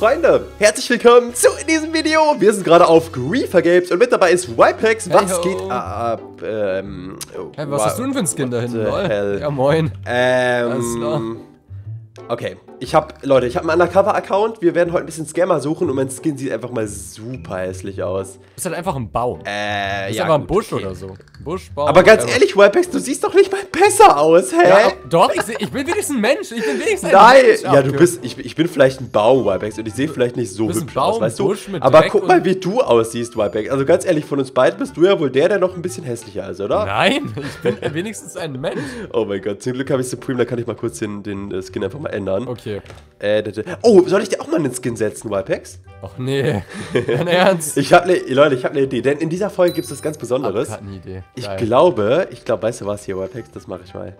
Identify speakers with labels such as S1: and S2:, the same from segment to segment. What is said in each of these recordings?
S1: Freunde, herzlich willkommen zu diesem Video. Wir sind gerade auf Griefer Games und mit dabei ist Wipex. Was
S2: Hey,
S1: geht ab? Ähm,
S2: Hey, was
S1: wa-
S2: hast du denn für ein Skin da hinten? Ja, moin. Alles klar.
S1: Ähm, okay, ich hab, Leute, ich habe einen Undercover-Account. Wir werden heute ein bisschen Scammer suchen und mein Skin sieht einfach mal super hässlich aus.
S2: Du bist halt einfach ein Baum.
S1: Äh,
S2: bist
S1: ja,
S2: einfach ein
S1: gut,
S2: Busch
S1: okay.
S2: oder so. Busch, Baum.
S1: Aber ganz ehrlich, Wipex, du siehst doch nicht mal besser aus, hä?
S2: Ja, doch, ich, seh- ich bin wenigstens ein Mensch. Ich bin wenigstens ein
S1: Nein,
S2: Mensch.
S1: ja, du bist, ich, ich bin vielleicht ein Baum, Wipex, und ich sehe vielleicht nicht so hübsch aus,
S2: Baum,
S1: weißt du? Aber
S2: Dreck
S1: guck mal, wie du aussiehst, Wipex. Also ganz ehrlich, von uns beiden bist du ja wohl der, der noch ein bisschen hässlicher ist, oder?
S2: Nein, ich bin wenigstens ein Mensch.
S1: Oh mein Gott, zum Glück habe ich Supreme, da kann ich mal kurz den, den äh, Skin einfach mal ändern.
S2: Okay.
S1: Äh, oh, soll ich dir auch mal einen Skin setzen, Wipex?
S2: Ach nee. Dein Ernst?
S1: Ich habe ne, Leute, ich habe eine Idee, denn in dieser Folge gibt es was ganz Besonderes.
S2: Hat eine Idee.
S1: Ich
S2: Geil.
S1: glaube, ich glaube, weißt du was hier, Wipex, das mache ich mal.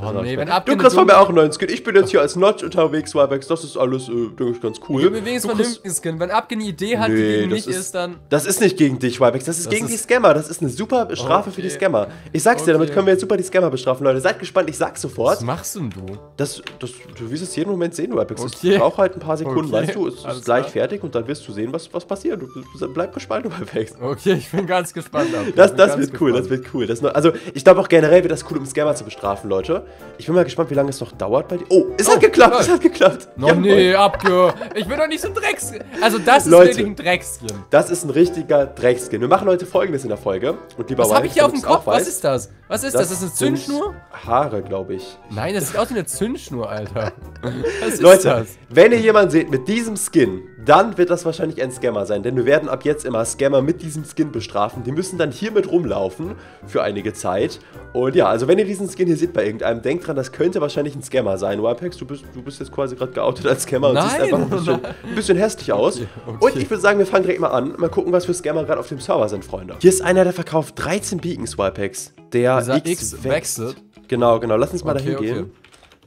S2: Oh
S1: ich
S2: nee, wenn
S1: du kriegst von mir auch einen neuen Skin. Ich bin jetzt hier als Notch unterwegs, Wipex. Das ist alles, äh, denke ich, ganz cool.
S2: Mir wenigstens
S1: Du
S2: mal Skin. Wenn Abge eine Idee hat,
S1: Nee,
S2: die gegen mich
S1: ist-
S2: ist, dann.
S1: Das ist nicht gegen dich, Wipex. Das ist
S2: Das
S1: gegen
S2: ist-
S1: die Scammer. Das ist eine super Strafe für die
S2: Okay.
S1: Scammer. Ich sag's dir, damit
S2: Okay.
S1: können wir jetzt super die Scammer bestrafen, Leute. Seid gespannt, ich sag's
S2: Was
S1: sofort.
S2: machst denn du?
S1: Das, das, du wirst es jeden Moment sehen, Wipex.
S2: Okay.
S1: Es braucht halt ein paar Sekunden,
S2: Okay.
S1: weißt du? Es ist gleich fertig und dann wirst du sehen, was, was passiert. Du, du, bleib gespannt, Wipex.
S2: Okay, ich bin ganz gespannt. Abge.
S1: Das,
S2: Ich
S1: das wird cool, das wird cool. Also, ich glaube auch generell wird das cool, um Scammer zu bestrafen, Leute. Ich bin mal gespannt, wie lange es noch dauert bei dir. Oh, es
S2: Oh,
S1: hat geklappt,
S2: geil.
S1: es hat geklappt.
S2: No, nee, Abge. Ich bin doch nicht so ein Drecks. Also, das ist
S1: Leute.
S2: wirklich ein Dreckskin.
S1: Das ist ein richtiger Dreckskin. Wir machen heute folgendes in der Folge. Und lieber
S2: Was habe ich hier auf dem Kopf? Was ist das? Was ist das? Das ist eine Zündschnur?
S1: Haare, glaube ich.
S2: Nein, das sieht aus wie eine Zündschnur, Alter.
S1: Leute, wenn ihr jemanden seht mit diesem Skin, dann wird das wahrscheinlich ein Scammer sein, denn wir werden ab jetzt immer Scammer mit diesem Skin bestrafen. Die müssen dann hier mit rumlaufen für einige Zeit. Und ja, also wenn ihr diesen Skin hier seht bei irgendeinem, denkt dran, das könnte wahrscheinlich ein Scammer sein. Wipex, du bist, du bist jetzt quasi gerade geoutet als Scammer und
S2: Nein,
S1: siehst einfach ein bisschen, ein bisschen hässlich aus.
S2: okay.
S1: Und ich würde sagen, wir fangen direkt mal an. Mal gucken, was für Scammer gerade auf dem Server sind, Freunde. Hier ist einer, der verkauft 13 Beacons, Wipex. Der
S2: Dieser
S1: X,
S2: X
S1: wächst.
S2: wechselt.
S1: Genau, genau. Lass uns mal
S2: Okay,
S1: dahin gehen.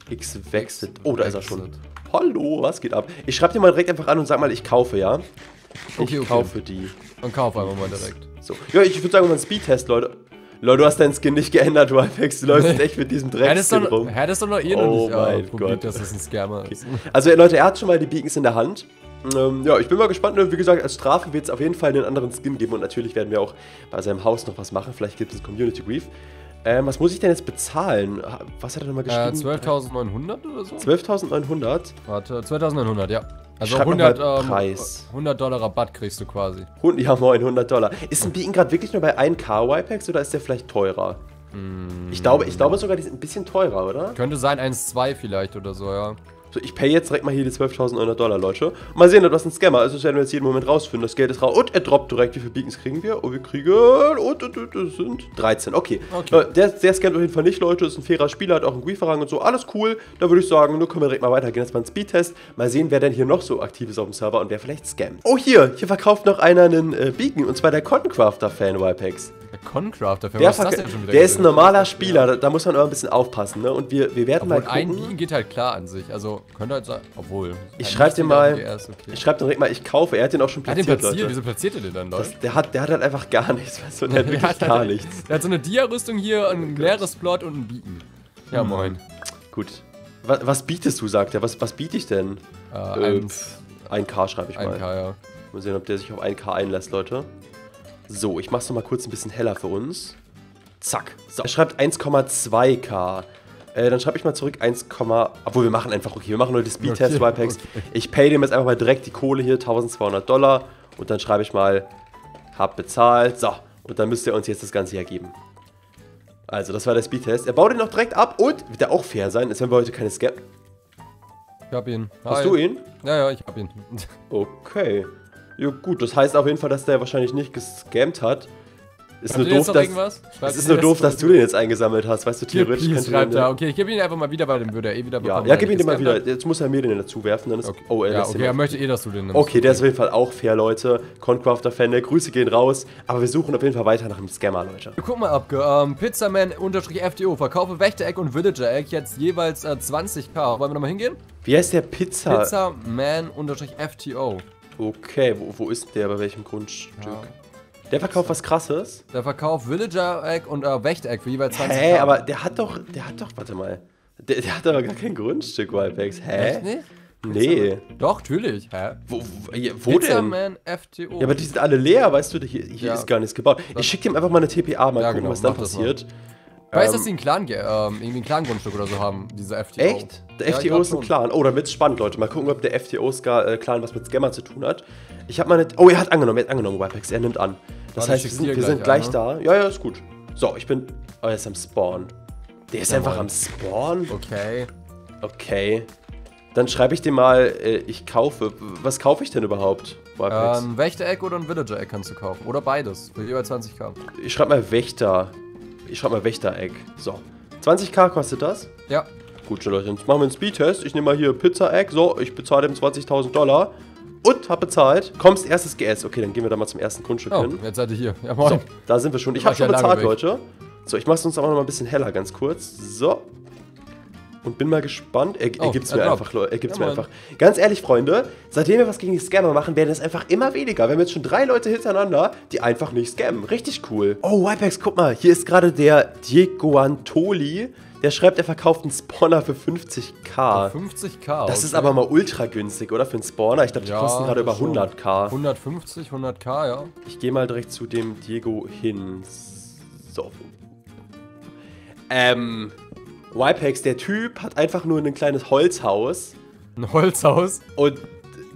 S2: okay.
S1: X wechselt. Oh, da ist er schon. Hallo, was geht ab? Ich schreibe dir mal direkt einfach an und sag mal, ich kaufe, ja? Ich
S2: Okay, okay.
S1: kaufe die.
S2: Und kauf einfach mal direkt.
S1: So. Ja, ich würde sagen, mal einen Speedtest, Leute. Leute, du hast deinen Skin nicht geändert, du Apex. Du läufst
S2: Nee.
S1: echt mit diesem
S2: Hättest du
S1: Dreckskin rum.
S2: hättest du noch eh
S1: Oh
S2: noch nicht
S1: mein
S2: äh, probiert,
S1: Gott.
S2: dass das ein Scammer ist.
S1: Also, Leute, er hat schon mal die Beacons in der Hand. Ähm, ja, ich bin mal gespannt. Wie gesagt, als Strafe wird es auf jeden Fall einen anderen Skin geben. Und natürlich werden wir auch bei seinem Haus noch was machen. Vielleicht gibt es Community Grief. Ähm, was muss ich denn jetzt bezahlen? Was hat er nochmal
S2: Äh,
S1: geschrieben?
S2: 12.900 oder so?
S1: 12.900.
S2: Warte, 12.900, ja. Also
S1: Schreib noch
S2: 100,
S1: mal
S2: ähm,
S1: Preis.
S2: 100 Dollar Rabatt kriegst du quasi.
S1: Hund- Ja, moin, 100 Dollar. Ist ein Beacon gerade wirklich nur bei 1K Wipex oder ist der vielleicht teurer? Ich, glaube, ich glaube sogar, die sind ein bisschen teurer, oder?
S2: Könnte sein 1,2 vielleicht oder so, ja.
S1: So, ich pay jetzt direkt mal hier die 12.900 Dollar, Leute. Mal sehen, das ist ein Scammer. Also das werden wir jetzt jeden Moment rausfinden. Das Geld ist raus. Und er droppt direkt. Wie viele Beacons kriegen wir? Oh, wir kriegen... Und, und, und das sind 13. Okay.
S2: Okay.
S1: Äh, Der, der scammt auf jeden Fall nicht, Leute. Ist ein fairer Spieler, hat auch einen Grieferrang und so. Alles cool. Da würde ich sagen, nur können wir direkt mal weitergehen. Jetzt mal einen Speedtest. Mal sehen, wer denn hier noch so aktiv ist auf dem Server und wer vielleicht scammt. Oh, hier. Hier verkauft noch einer einen äh, Beacon. Und zwar der Cottoncrafter-Fan, Wipex.
S2: Der Concrafter, für
S1: Der,
S2: was ist das denn schon wieder?
S1: der ist ein normaler Spieler, da, da muss man immer ein bisschen aufpassen, ne? Und wir, wir werden
S2: Obwohl
S1: mal
S2: ein
S1: gucken.
S2: Bean geht halt klar an sich. Also könnte halt sein. Obwohl.
S1: Ich
S2: ein
S1: schreib dir mal-
S2: okay.
S1: Ich schreibe direkt mal, ich kaufe. Er hat den auch schon
S2: Er hat den
S1: platziert,
S2: platziert.
S1: Leute.
S2: Wieso platziert er den dann, Leute?
S1: Das, der, hat, der hat halt einfach gar nichts, weißt du? Der hat wirklich
S2: hat
S1: gar
S2: halt-
S1: nichts.
S2: Der hat so eine Dia-Rüstung hier, ein leeres Plot und ein Beacon. Ja, moin.
S1: Gut. Was, was bietest du, sagt er? Was, was biete ich denn?
S2: Äh,
S1: Äh,
S2: eins,
S1: 1K schreibe ich mal.
S2: 1K, ja.
S1: Mal sehen, ob der sich auf 1K einlässt, Leute. So, ich mach's noch mal kurz ein bisschen heller für uns. Zack. So. Er schreibt 1,2K. Äh, dann schreibe ich mal zurück 1, obwohl wir machen einfach, okay, wir machen heute Speedtest,
S2: Okay,
S1: Wipex.
S2: okay.
S1: Ich pay dem jetzt einfach mal direkt die Kohle hier, 1200 Dollar. Und dann schreibe ich mal, hab bezahlt. So, und dann müsst ihr uns jetzt das Ganze hier geben. Also, das war der Speedtest. Er baut ihn noch direkt ab und wird der auch fair sein, als wenn wir heute keine Scam...
S2: Ich hab ihn.
S1: Hast
S2: Hi.
S1: du ihn?
S2: Ja, ja, ich hab ihn.
S1: Okay. Ja, gut, das heißt auf jeden Fall, dass der wahrscheinlich nicht gescammt hat. Ist
S2: Habt
S1: nur doof, dass.
S2: irgendwas?
S1: Es
S2: Schreibt
S1: ist
S2: ihr
S1: nur doof, dass du den jetzt eingesammelt hast. Weißt du, theoretisch
S2: please,
S1: könnte man den-
S2: Okay, ich gebe ihn einfach mal wieder, weil den würde er eh wieder
S1: Ja,
S2: bekommen.
S1: ja,
S2: wenn
S1: gib ihn dir mal wieder. Jetzt muss er mir den dazu werfen. Dann ist.
S2: Okay.
S1: Oh, er
S2: ja, okay, er möchte eh, dass du den nimmst.
S1: Okay, der ist auf jeden Fall auch fair, Leute. Concrafter-Fan, der Grüße gehen raus. Aber wir suchen auf jeden Fall weiter nach einem Scammer, Leute.
S2: Guck mal, Abge. Ähm, Pizzaman-FTO. Verkaufe Wächter-Egg und Villager-Egg jetzt jeweils äh, 20k. Wollen wir nochmal hingehen?
S1: Wie heißt der Pizza?
S2: Pizzaman-FTO.
S1: Okay, wo, wo ist der? Bei welchem Grundstück?
S2: Ja.
S1: Der verkauft was krasses.
S2: Der verkauft Villager-Egg und äh, Wächter-Egg für jeweils 20k.
S1: Hä, aber der hat doch, der hat doch, warte mal. Der, der hat aber gar kein Grundstück, Wipex. Hä?
S2: Echt nicht?
S1: Nee.
S2: Doch, natürlich. Hä?
S1: Wo, wo, wo denn?
S2: Pizzaman FTO.
S1: Ja, aber die sind alle leer, weißt du? Hier, hier
S2: Ja.
S1: ist gar nichts gebaut. Ich schicke dem einfach mal eine TPA, mal
S2: Ja,
S1: gucken,
S2: genau,
S1: was
S2: das
S1: passiert.
S2: Ich weiß,
S1: Ähm,
S2: dass die ein Clan, ähm, irgendwie ein Clan-Grundstück oder so haben, diese FTO.
S1: Echt? Der
S2: Ja,
S1: FTO ist ein. Clan. Oh, dann wird's spannend, Leute. Mal gucken, ob der FTO-Clan was mit Scammer zu tun hat. Ich habe mal eine. Oh, er hat angenommen, er hat angenommen, Wipex. Er nimmt an. Das
S2: Warte,
S1: heißt, wir sind, wir sind
S2: gleich
S1: gleich
S2: an,
S1: da. Ja, ja, ist gut. So, ich bin. Oh, er ist am Spawn. Der ist
S2: Ja,
S1: einfach am Spawn?
S2: Okay.
S1: Okay. Dann schreibe ich dir mal, äh, ich kaufe. Was kaufe ich denn überhaupt? Wipex?
S2: Ähm, Wächter-Eck oder ein Villager-Eck kannst du kaufen. Oder beides. Für jeweils 20k.
S1: Ich schreibe mal Wächter. Ich schreibe mal Wächtereck. So. 20k kostet das?
S2: Ja.
S1: Gut, schon Leute, jetzt machen wir einen Speedtest. Ich nehme mal hier Pizza-Egg. So, ich bezahle dem 20.000 Dollar. Und hab bezahlt. Kommst erstes GS. Okay, dann gehen wir da mal zum ersten Grundstück
S2: Oh,
S1: hin.
S2: jetzt seid ihr hier. Ja, moin.
S1: So, da sind wir schon. Ich habe schon
S2: ja
S1: bezahlt,
S2: weg.
S1: Leute. So, ich mach's uns aber noch mal ein bisschen heller, ganz kurz. So. Und bin mal gespannt. Er, er
S2: Oh,
S1: gibt's
S2: er
S1: mir
S2: droppt.
S1: einfach, Leute. Er gibt's
S2: Ja,
S1: mir einfach. Ganz ehrlich, Freunde, seitdem wir was gegen die Scammer machen, werden es einfach immer weniger. Wir haben jetzt schon drei Leute hintereinander, die einfach nicht scammen. Richtig cool. Oh, Wipex, guck mal. Hier ist gerade der Diego Antoli. Der schreibt, er verkauft einen Spawner für 50k.
S2: 50k.
S1: Das ist
S2: okay.
S1: aber mal ultra günstig, oder? Für einen Spawner. Ich glaube, die
S2: Ja,
S1: kosten gerade über
S2: schon.
S1: 100k.
S2: 150, 100k, ja.
S1: Ich gehe mal direkt zu dem Diego hin. So. Ähm, Wipex, der Typ hat einfach nur ein kleines Holzhaus
S2: Ein Holzhaus.
S1: und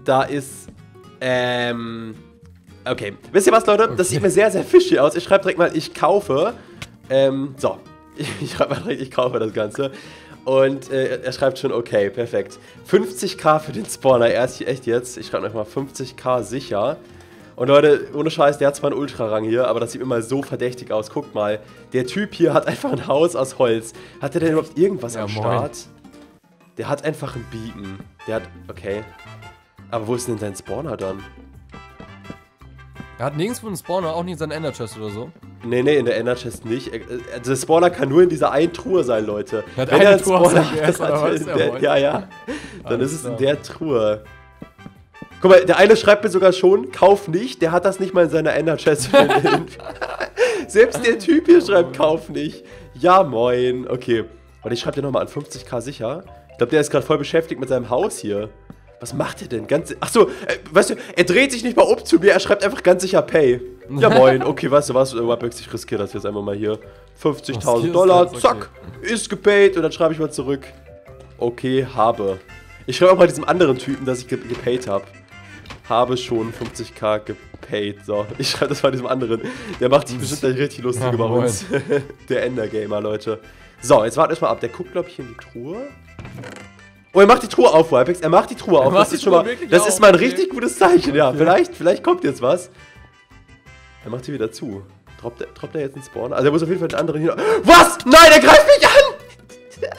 S1: da ist, ähm, okay. Wisst ihr was, Leute? Das
S2: Okay.
S1: sieht mir sehr, sehr fishy aus. Ich schreibe direkt mal, ich kaufe. Ähm, so. Ich schreibe direkt, ich kaufe das Ganze. Und äh, er schreibt schon, okay, perfekt. 50k für den Spawner, erst echt jetzt. Ich schreibe noch mal 50k sicher. Und Leute, ohne Scheiß, der hat zwar einen Ultrarang hier, aber das sieht mir mal so verdächtig aus. Guckt mal, der Typ hier hat einfach ein Haus aus Holz. Hat der denn überhaupt irgendwas
S2: Ja,
S1: am
S2: moin.
S1: Start? Der hat einfach einen Beacon. Der hat, okay. Aber wo ist denn sein Spawner dann?
S2: Er hat nirgendwo einen Spawner, auch nicht in seinen Ender Chest oder so.
S1: Nee, nee, in der Ender Chest nicht. Also der Spawner kann nur in dieser einen Truhe sein, Leute.
S2: Hat
S1: Wenn
S2: eine
S1: er
S2: Truhe
S1: Spawner
S2: der
S1: hat, in der,
S2: Jawohl.
S1: ja, ja. Dann
S2: Alles
S1: ist es in der Truhe. Guck mal, der eine schreibt mir sogar schon, kauf nicht, der hat das nicht mal in seiner Ender Chest. Selbst der Typ hier schreibt, kauf nicht. Ja, moin. Okay. Warte, ich schreibe dir nochmal an 50k sicher. Ich glaube, der ist gerade voll beschäftigt mit seinem Haus hier. Was macht er denn? Ganz. Achso, äh, weißt du, er dreht sich nicht mal um zu mir, er schreibt einfach ganz sicher Pay. Ja, moin. Okay, weißt du was? äh, Wapex, ich riskiere das jetzt einfach mal hier. 50.000
S2: Riskierst
S1: Dollar?
S2: Okay.
S1: zack, ist gepaid. Und dann schreibe ich mal zurück. Okay, habe. Ich schreibe auch mal diesem anderen Typen, dass ich ge gepaid habe. Habe schon 50k gepaid. So, ich schreibe das mal diesem anderen. Der macht sich bestimmt gleich richtig lustig
S2: Ja,
S1: über
S2: moin.
S1: uns. Der Endergamer, Leute. So, jetzt warten wir mal ab. Der guckt, glaube ich, in die Truhe. Oh, er macht die Truhe auf, Wipex. Er macht die Truhe auf. Das ist schon mal. Das ist mal ein richtig gutes Zeichen, ja. Vielleicht, vielleicht kommt jetzt was. Er macht die wieder zu. Droppt er, droppt er jetzt einen Spawn? Also er muss auf jeden Fall den anderen hier. Was? Nein, er greift mich an!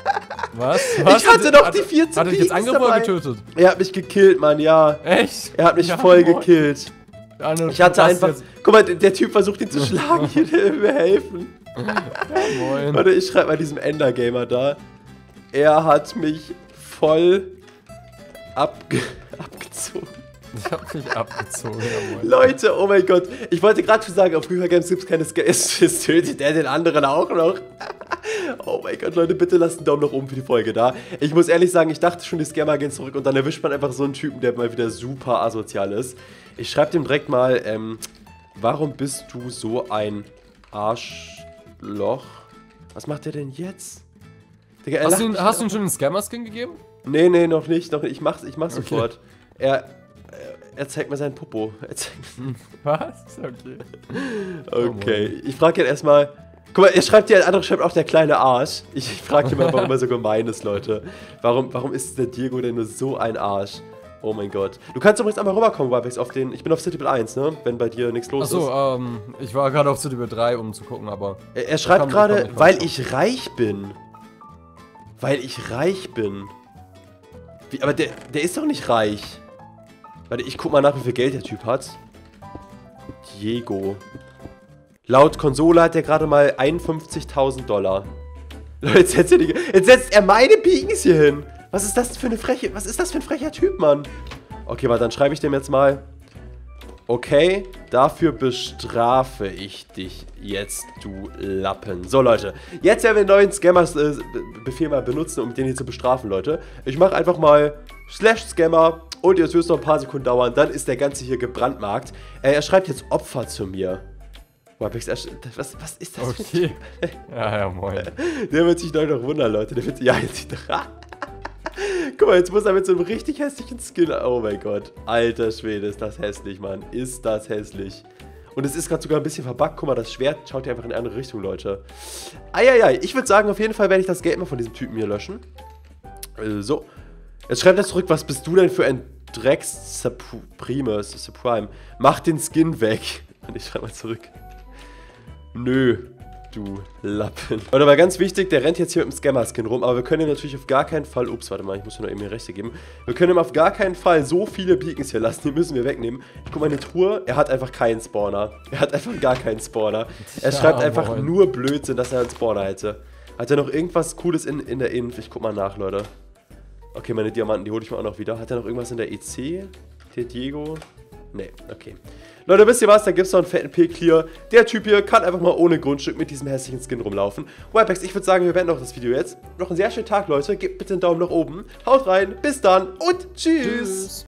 S2: Was?
S1: Ich hatte doch die 14
S2: Hat er dich jetzt angegriffen oder getötet?
S1: Er hat mich gekillt, Mann, ja.
S2: Echt?
S1: Er hat mich
S2: Ja,
S1: voll
S2: moin.
S1: gekillt.
S2: Ja,
S1: Ich hatte
S2: was
S1: einfach.
S2: jetzt?
S1: Guck mal, der, Typ versucht ihn zu schlagen. Hier, der will mir helfen.
S2: Moin.
S1: Warte, ich schreibe mal diesem Endergamer da. Er hat mich voll abge abgezogen.
S2: Ich hab mich abgezogen, ja, moin.
S1: Leute, oh mein Gott. Ich wollte gerade schon sagen, auf Früher Games gibt es keine. Jetzt tötet er den anderen auch noch. Oh mein Gott, Leute, bitte lasst einen Daumen nach oben für die Folge da. Ich muss ehrlich sagen, ich dachte schon, die Scammer gehen zurück und dann erwischt man einfach so einen Typen, der mal wieder super asozial ist. Ich schreibe dem direkt mal, ähm, warum bist du so ein Arschloch? Was macht der denn jetzt? Digga,
S2: Hast du, hast du ihm schon einen Scammer-Skin gegeben?
S1: Nee, nee, noch nicht, noch nicht. Ich mach's, ich mach's
S2: Okay.
S1: sofort. Er, er- zeigt mir seinen Popo. Zeigt
S2: Was? Okay.
S1: Okay, ich frage ihn erstmal. Guck mal, er schreibt ja, der andere schreibt auch der kleine Arsch. Ich, ich frage ihn mal, warum er so gemein ist, Leute. Warum, warum ist der Diego denn nur so ein Arsch? Oh mein Gott. Du kannst übrigens einmal rüberkommen, Wabex, auf den. Ich bin auf Citybel 1, ne? Wenn bei dir nichts los ist.
S2: Achso, ähm, ich war gerade auf City 3, um zu gucken, aber.
S1: Er, er schreibt gerade, weil ich reich bin. Weil ich reich bin. Wie, aber der, der ist doch nicht reich. Warte, ich guck mal nach, wie viel Geld der Typ hat. Diego. Laut Konsole hat er gerade mal 51.000 Dollar. Leute, Jetzt setzt, er die, jetzt setzt er meine Beacons hier hin. Was ist das für eine freche, was ist das für ein frecher Typ, Mann? Okay, warte, dann schreibe ich dem jetzt mal. Okay, dafür bestrafe ich dich jetzt, du Lappen. So, Leute, jetzt werden wir den neuen Scammers-Befehl mal benutzen, um den hier zu bestrafen, Leute. Ich mache einfach mal slash Scammer und jetzt wird es noch ein paar Sekunden dauern, dann ist der Ganze hier gebrandmarkt. Äh, er schreibt jetzt Opfer zu mir. Was, was ist das?
S2: Okay. ja, ja, moin.
S1: Der wird sich doch noch wundern, Leute. Der wird, ja, jetzt. Guck mal, jetzt muss er mit so einem richtig hässlichen Skin. Oh mein Gott. Alter Schwede, ist das hässlich, Mann. Ist das hässlich. Und es ist gerade sogar ein bisschen verbuggt. Guck mal, das Schwert schaut ja einfach in eine andere Richtung, Leute. Eieiei. Ich würde sagen, auf jeden Fall werde ich das Geld mal von diesem Typen hier löschen. Äh, so. Jetzt schreibt er zurück, was bist du denn für ein Drecks Supreme, Supreme. Mach den Skin weg. Und ich schreibe mal zurück. Nö, du Lappen. Und aber ganz wichtig, der rennt jetzt hier mit dem Scammer-Skin rum, aber wir können ihm natürlich auf gar keinen Fall, ups, warte mal, ich muss mir noch eben die Rechte geben. Wir können ihm auf gar keinen Fall so viele Beacons hier lassen, die müssen wir wegnehmen. Ich guck mal in die Truhe, er hat einfach keinen Spawner. Er hat einfach gar keinen Spawner. Er schreibt einfach nur Blödsinn, dass er einen Spawner hätte. Hat er noch irgendwas Cooles in, in der Inf? Ich guck mal nach, Leute. Okay, meine Diamanten, die hole ich mir auch noch wieder. Hat er noch irgendwas in der EC? Der Diego? Nee, okay. Leute, wisst ihr was? Da gibt es noch einen fetten P-Clear. Der Typ hier kann einfach mal ohne Grundstück mit diesem hässlichen Skin rumlaufen. Wipex, ich würde sagen, wir beenden auch das Video jetzt. Noch einen sehr schönen Tag, Leute. Gebt bitte einen Daumen nach oben. Haut rein, bis dann und tschüss. tschüss.